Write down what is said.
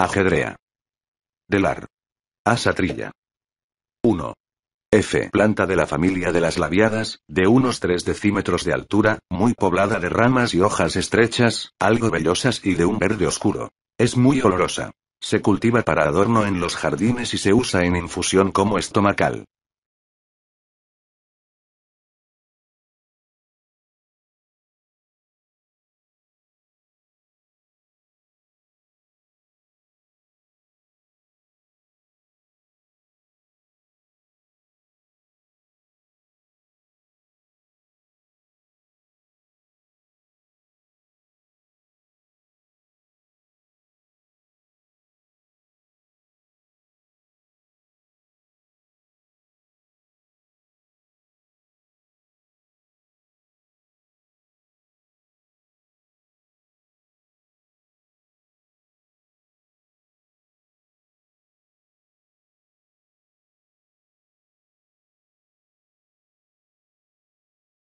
Ajedrea. Delar. Asatrilla. 1. F. Planta de la familia de las labiadas, de unos 3 decímetros de altura, muy poblada de ramas y hojas estrechas, algo vellosas y de un verde oscuro. Es muy olorosa. Se cultiva para adorno en los jardines y se usa en infusión como estomacal.